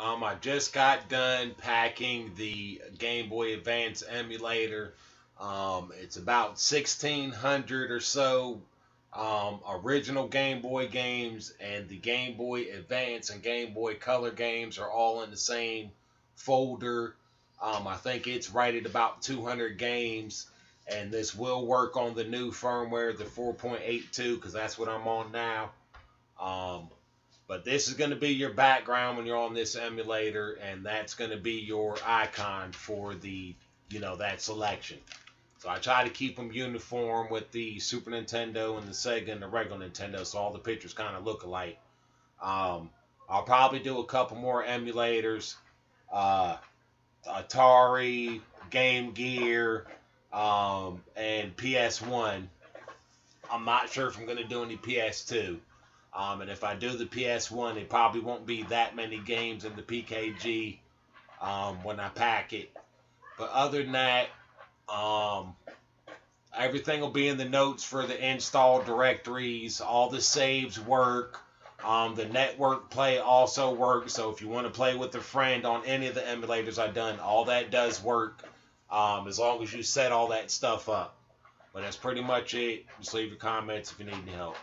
Um, I just got done packing the Game Boy Advance emulator. Um, it's about 1600 or so um, original Game Boy games, and the Game Boy Advance and Game Boy Color games are all in the same folder. Um, I think it's right at about 200 games, and this will work on the new firmware, the 4.82, because that's what I'm on now. This is going to be your background when you're on this emulator, and that's going to be your icon for the, you know, that selection. So I try to keep them uniform with the Super Nintendo and the Sega and the regular Nintendo, so all the pictures kind of look alike. Um, I'll probably do a couple more emulators, uh, Atari, Game Gear, um, and PS1. I'm not sure if I'm going to do any PS2. Um, and if I do the PS1, it probably won't be that many games in the PKG um, when I pack it. But other than that, um, everything will be in the notes for the install directories. All the saves work. Um, the network play also works. So if you want to play with a friend on any of the emulators I've done, all that does work um, as long as you set all that stuff up. But that's pretty much it. Just leave your comments if you need any help.